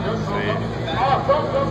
Yeah,